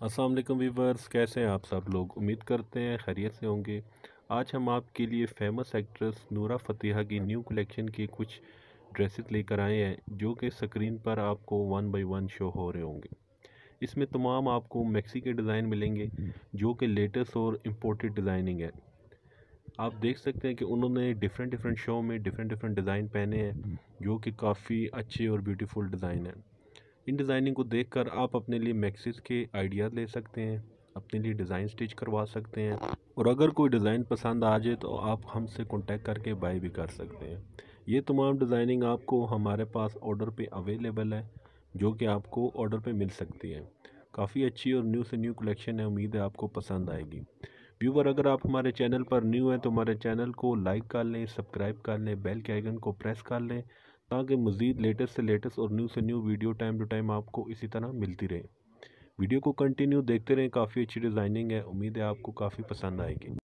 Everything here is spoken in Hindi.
अस्सलाम वालेकुम वीवर्स, कैसे हैं आप सब लोग? उम्मीद करते हैं खैरियत से होंगे। आज हम आपके लिए फ़ेमस एक्ट्रेस नूरा फतेहा की न्यू कलेक्शन के कुछ ड्रेसेस लेकर आए हैं, जो कि स्क्रीन पर आपको वन बाय वन शो हो रहे होंगे। इसमें तमाम आपको मैक्सी के डिज़ाइन मिलेंगे, जो कि लेटेस्ट और इम्पोर्टेड डिज़ाइनिंग है। आप देख सकते हैं कि उन्होंने डिफरेंट डिफरेंट शो में डिफरेंट डिफरेंट डिज़ाइन पहने हैं, जो कि काफ़ी अच्छे और ब्यूटीफुल डिज़ाइन हैं। इन डिज़ाइनिंग को देखकर आप अपने लिए मैक्सिस के आइडियाज़ ले सकते हैं, अपने लिए डिज़ाइन स्टिच करवा सकते हैं और अगर कोई डिज़ाइन पसंद आ जाए तो आप हमसे कांटेक्ट करके बाय भी कर सकते हैं। ये तमाम डिज़ाइनिंग आपको हमारे पास ऑर्डर पे अवेलेबल है, जो कि आपको ऑर्डर पे मिल सकती है। काफ़ी अच्छी और न्यू से न्यू कलेक्शन है, उम्मीद है आपको पसंद आएगी। व्यूवर अगर आप हमारे चैनल पर न्यू हैं तो हमारे चैनल को लाइक कर लें सब्सक्राइब कर लें बेल के आइकन को प्रेस कर लें ताकि मज़ीद लेटेस्ट से लेटेस्ट और न्यू से new video time to time आपको इसी तरह मिलती रहे। वीडियो को कंटिन्यू देखते रहें, काफ़ी अच्छी डिज़ाइनिंग है, उम्मीद है आपको काफ़ी पसंद आएगी।